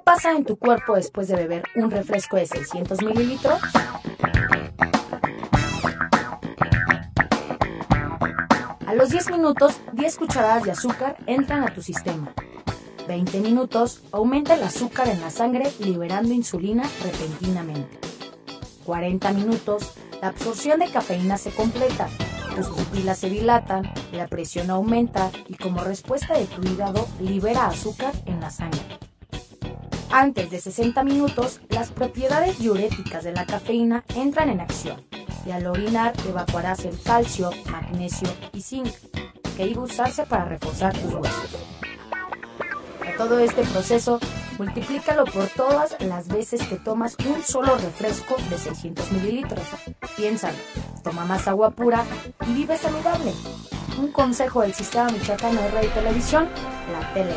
¿Qué pasa en tu cuerpo después de beber un refresco de 600 mililitros? A los 10 minutos, 10 cucharadas de azúcar entran a tu sistema. 20 minutos, aumenta el azúcar en la sangre liberando insulina repentinamente. 40 minutos, la absorción de cafeína se completa, tus pupilas se dilatan, la presión aumenta y como respuesta de tu hígado libera azúcar en la sangre. Antes de 60 minutos, las propiedades diuréticas de la cafeína entran en acción y al orinar evacuarás el calcio, magnesio y zinc, que iba a usarse para reforzar tus huesos. A todo este proceso, multiplícalo por todas las veces que tomas un solo refresco de 600 mililitros. Piénsalo, toma más agua pura y vive saludable. Un consejo del Sistema Michoacano de Radio y Televisión, la tele.